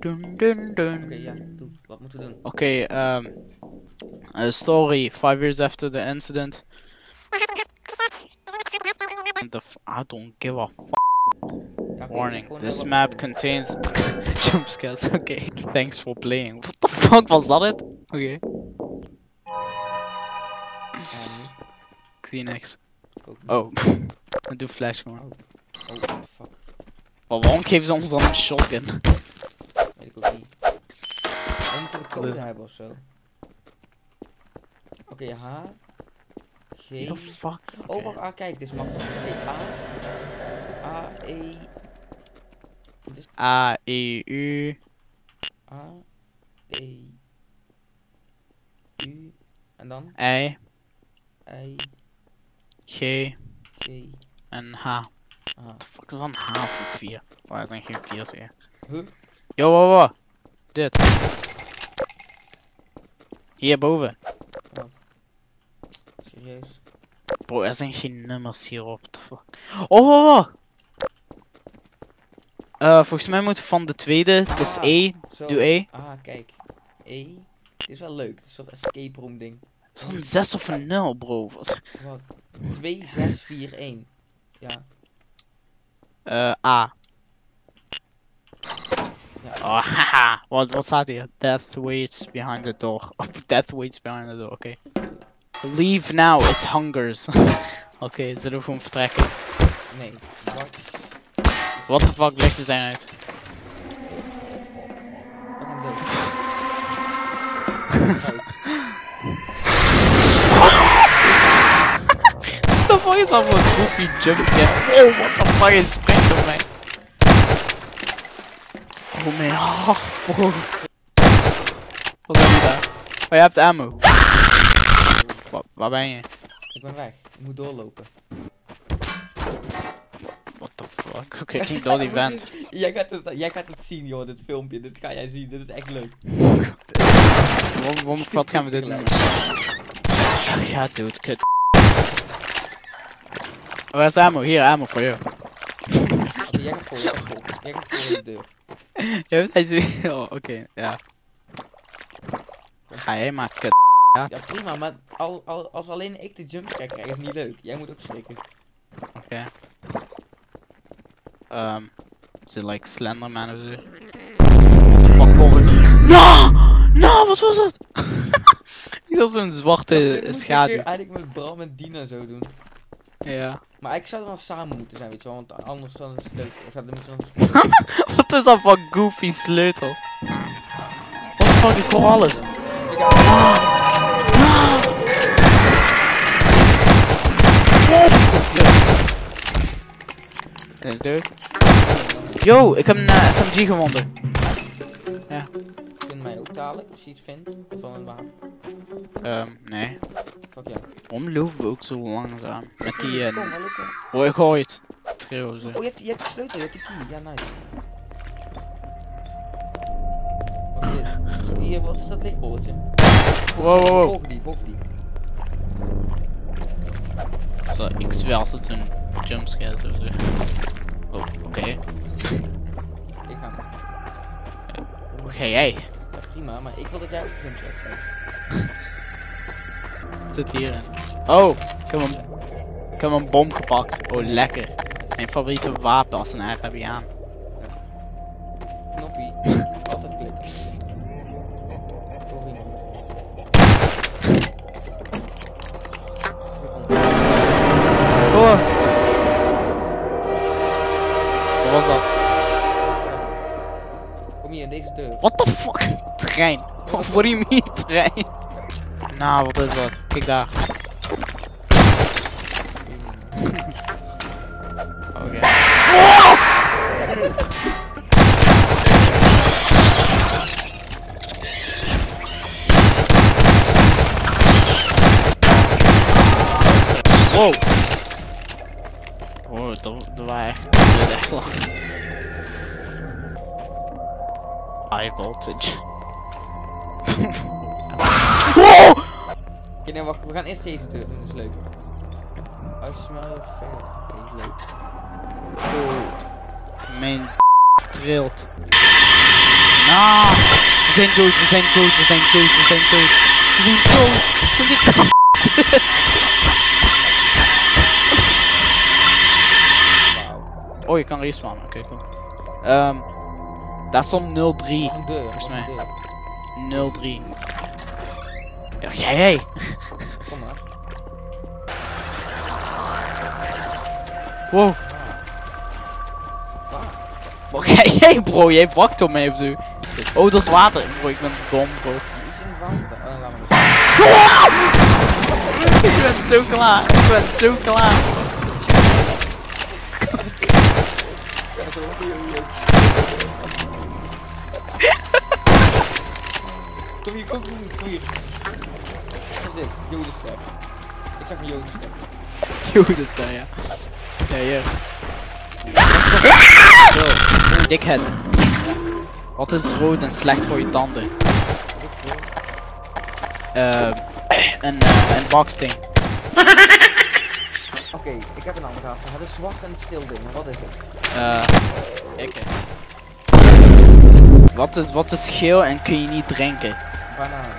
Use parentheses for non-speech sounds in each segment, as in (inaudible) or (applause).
Dun, dun, dun. Oké, ja, doe. Wat moeten we doen? Okay, um, a story five years after the incident. The f I don't give a f Ja, oké, zeg warning. gewoon, This eh, wat map moeten we contains (laughs) jump scares. (laughs) Okay, thanks for playing. What the fuck was dat het? Oké, doen? Ja, nu. ik zie niks. Ik ook niet. Oh, (laughs) ik doe flash gewoon. Oh, what the fuck. Maar waarom geven ze ons dan een shotgun? Weet ik ook niet. We moeten de code hebben of zo. Oké, H. G. The fuck? Oh, wacht, ah, kijk, dit is makkelijk. A. A, E. Is A, E, U, A, E. U. En dan I, I, G G, en H. A. What the fuck is dan H van 4? Waar zijn geen 4's hier. Huh? Yo, wow, wow. Dit. Hierboven. Serieus? Bro, er zijn geen nummers hierop. The fuck? Oh, wow, wow. Eh, volgens mij moet van de tweede, dat is Ah. E. Zo. Doe E. Ah, kijk. E. Dit is wel leuk. Dit is escape room ding. Een 6 of een 0, bro? Wat? Wat? 2, 6, 4, 1. Ja. Eh, A. Oh, haha. Wat, wat staat hier? Death waits behind the door. (laughs) Oh, death waits behind the door, oké. Leave now, it hungers. oké, zullen we gewoon vertrekken? Nee. Wat? What the fuck, lichten zijn uit. Wat een dood. Kijk. What the fuck is dat voor een goofy jumpscare? Oh, what the fuck, hij springt op mij. Oh mijn hart, bro. Wat heb je daar? Oh, je hebt ammo. Wa- waar ben je? Ik ben weg. Ik moet doorlopen. What the fuck? Oké, ik ging door die (laughs) vent. Jij gaat, het, jij gaat het zien, joh, dit filmpje. Dit ga jij zien. Dit is echt leuk. Waarom- Wat gaan we dit doen? Ja, dude, kut. Waar is ammo? Hier, ammo voor jou. Jij gaat voor, voor. Jij gaat voor de deur. (laughs) Je hebt hij zo- (laughs) Oh, oké, ja. Ga jij maar kut. Ja, prima, maar al, al, als alleen ik de jumpscare krijg, is niet leuk. Jij moet ook schrikken. Oké. Ehm. Is het like Slenderman of zo? Fuck hoor ik? No! No, wat was dat? (laughs) Ik had zo'n zwarte schaduw. keer eigenlijk met Bram en Dina zo doen. Ja. Maar ik zou er wel samen moeten zijn, weet je wel, want anders dan is het leuk. Of ja, dan dan (laughs) Wat is dat voor goofy sleutel? The fuck, ik hoor alles. Ik ga- Dit is dood. Yo, ik heb een eh, SMG gewonnen. Je mij ook dadelijk als je iets vindt van een wapen. Ehm, nee. Fuck ja. Waarom lopen we ook zo langzaam? Met die, eh, Kom, wel lukken. oh, ik hoor het. Schreeuwen ze. Oh, je hebt, je hebt de sleutel, je hebt de key. Ja, nice. Wat is dit? Hier, wat is dat lichtbolletje? Wow, wow, wow. Volg die, volg die. Zo, ik zweer als het zo'n jumpscare is of zo. Oh, oké. Ik ga. Hoe ga jij? Prima, maar ik wil dat jij ook krijgt. Wat zit hierin? Oh, ik heb, een, ik heb een bom gepakt. Oh, lekker. Mijn favoriete wapen als een RBA. Knoppie. (laughs) Altijd klikken. Oh. Wat was dat? Kom hier, deze deur. What the? Trein. (laughs) What do you mean trein? Nou, wat is dat? Kijk daar. Oké. Wow. Oh, dat, dat was echt, dat echt lang. High voltage. Wow! Oké, nee, wacht, we gaan eerst deze deur doen, dat is leuk. I smell fair. Is leuk. Oh, mijn trilt. Nou, we zijn dood, we zijn dood, we zijn dood, we zijn dood. We zijn dood. We zijn dood. Wauw. (laughs) Oh, je kan respawnen. Oké, cool. Ehm, daar stond 03. Een deur. Volgens een mij. Deur. 03. Ja, jij. Kom maar. Wow. Wat (laughs) jij, jij bro, jij wacht op mij zo. Oh, dat is water. Bro, ik ben dom, bro. Dus. (laughs) ik ben zo klaar. Ik ben zo klaar. Kom hier. Wat is dit? Jodenster. Ik zag een Jodenster. Jodes daar, ja. Ja, hier. Zo, dikhead. Wat is rood en slecht voor je tanden? Ik. Ehm, een, eh, een baksteen. (laughs) Oké, ik heb een andere gast. Het is zwart en stil ding. Wat is het? Eh, kijk. hè. Wat is, wat is geel en kun je niet drinken? Banaan.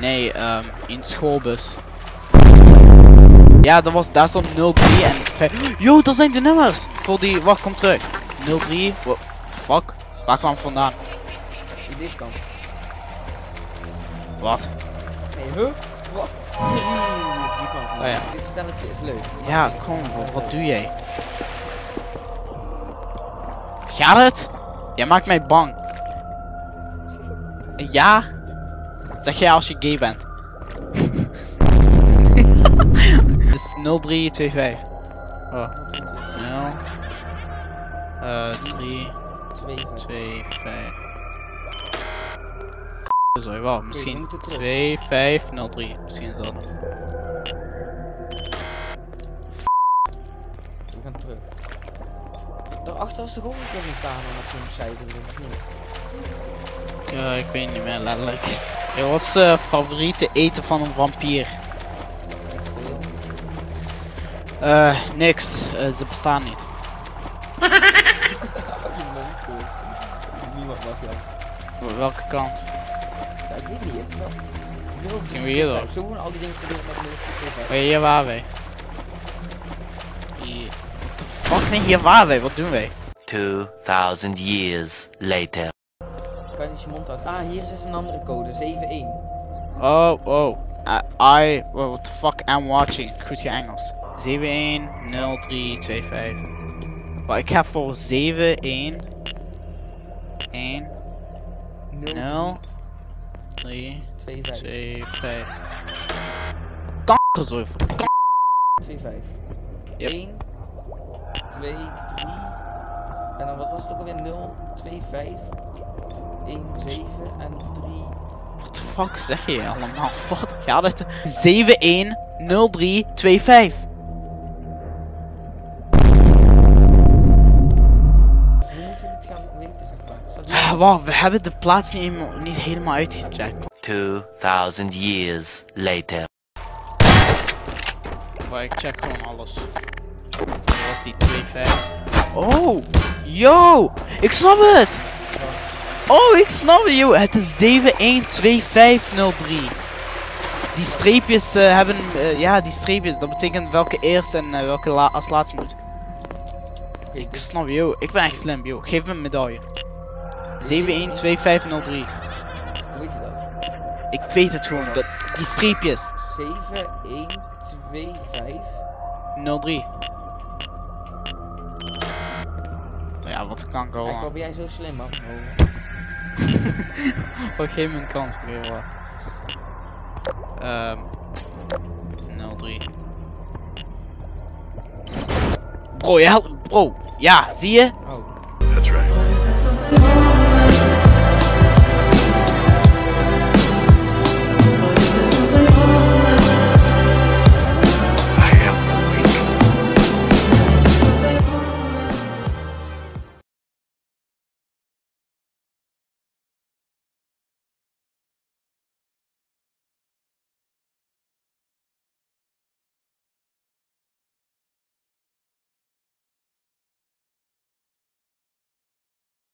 Nee, ehm, in schoolbus. Ja, dat was, daar stond 03 en 5. Yo, dat zijn de nummers! Voor die, wacht, kom terug. 03, what the fuck? Waar kwam vandaan? Die deze kant. Wat? Nee, huh? Wat? Hier, die kant. Oh ja. Dit spelletje is leuk. Ja, kom, wat doe jij? Gaat het? Jij maakt mij bang. Ja? Zeg jij als je gay bent. (laughs) dus 0325. Oh, 0. Eh, 3, 2, 2, 5. Sorry, wel, misschien moeten terug. 2, 5, 0, 3. Misschien is dat. We gaan terug. Daarachter was toch ook een kamer met zo'n cijfer erin, of niet? Ja, ik weet niet meer, letterlijk. Wat is de favoriete eten van een vampier? Eh, niks. Eh, ze bestaan niet. Niemand (laughs) welke kant? Ja, ik weet niet, Gingen we hier twee, door? vijf. Zo gewoon al die dingen proberen met 0, 2, 5. Oh, hier waren wij. Hier. What the fuck? Hier waren wij. Wat doen wij? 2000 years later. Kan je niet je mond uit? Ah, hier is dus een andere code, 7-1. Oh, oh. I, I well, what the fuck, I'm watching. Goed je Engels. 710325. Maar ik ga voor 71 1 0 3 2, 5. 2 5. Kankerzooi voor kanker. 2, 5. Yep. 1, 2, 3. En dan wat was het ook alweer? 0, 2, 5. 1, 7 en 3. What the fuck zeg je allemaal? (laughs) Wat gaat het? 710325. Dus hoe moeten we dit gaan weten, zeg maar? Staat hier- Ah, Wow, we hebben de plaats niet, helemaal- niet helemaal uitgecheckt. 2000 years later. Maar ik check gewoon alles. Dat was die 25. Oh! Yo! Ik snap het! Oh, ik snap het, joh! Het is 712503. Die streepjes eh, hebben, eh, ja, die streepjes, dat betekent welke eerst en eh, welke la als laatste moet. Oké, Ik snap, joh. Ik ben echt slim, joh. Geef me een medaille. 712503. hoe weet je dat? Ik weet het gewoon, dat, die streepjes. 7, 1, 2, 5. 03. Ja, wat kan ik al wat ben jij zo slim, man? Oh, geef me een kans, oké. Ehm. 03. Bro, ja, bro. Ja, zie je? Oh.